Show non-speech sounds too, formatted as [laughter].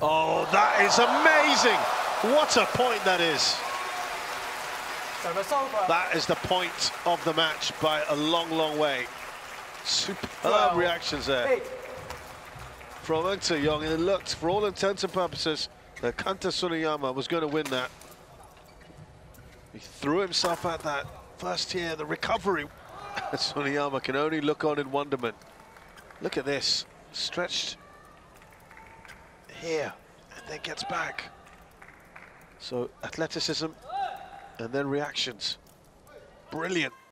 Oh, that is amazing! What a point that is. That is the point of the match by a long, long way. Superb Twelve. reactions there Eight. from Ng Tze Yong. And it looked, for all intents and purposes, that Kanta Tsuneyama was going to win that. He threw himself at that first here, the recovery. [laughs] Tsuneyama can only look on in wonderment. Look at this, stretched here, and then gets back. So athleticism and then reactions. Brilliant.